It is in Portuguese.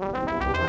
Música